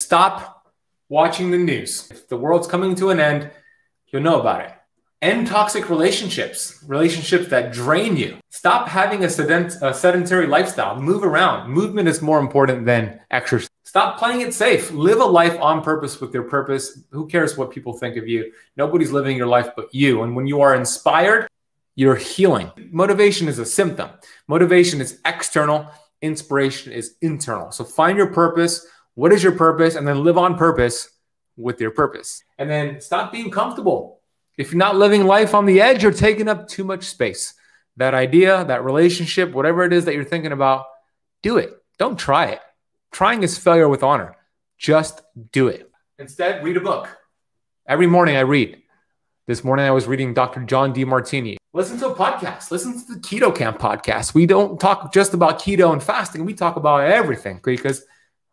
Stop watching the news. If the world's coming to an end, you'll know about it. End toxic relationships, relationships that drain you. Stop having a, sedent- a sedentary lifestyle. Move around. Movement is more important than exercise. Stop playing it safe. Live a life on purpose with your purpose. Who cares what people think of you? Nobody's living your life but you. And when you are inspired, you're healing. Motivation is a symptom. Motivation is external, inspiration is internal. So find your purpose. What is your purpose? And then live on purpose with your purpose. And then stop being comfortable if you're not living life on the edge, you're taking up too much space. That idea, that relationship, whatever it is that you're thinking about, do it. Don't try it. Trying is failure with honor. Just do it. Instead, read a book. Every morning I read. This morning I was reading Dr. John Demartini. Listen to a podcast. Listen to the Keto Kamp podcast. We don't talk just about keto and fasting. We talk about everything because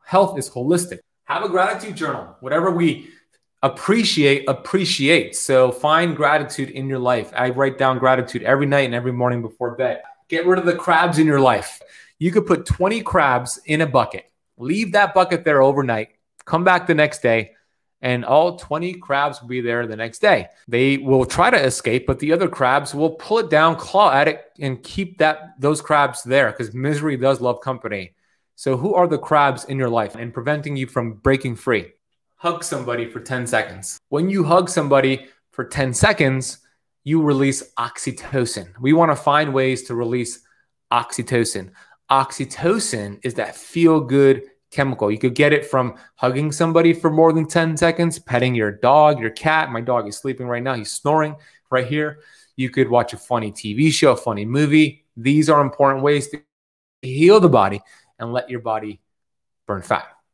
health is holistic. Have a gratitude journal. Whatever we appreciate appreciate. So find gratitude in your life. I write down gratitude every night and every morning before bed. Get rid of the crabs in your life. You could put 20 crabs in a bucket. Leave that bucket there overnight. Come back the next day and all 20 crabs will be there the next day. They will try to escape but the other crabs will pull it down claw at it and keep that those crabs there because misery does love company so who are the crabs in your life and preventing you from breaking free hug somebody for 10 seconds. When you hug somebody for 10 seconds, you release oxytocin. We want to find ways to release oxytocin. Oxytocin is that feel good chemical. You could get it from hugging somebody for more than 10 seconds, petting your dog, your cat. My dog is sleeping right now. He's snoring right here. You could watch a funny TV show, a funny movie. These are important ways to heal the body and let your body burn fat.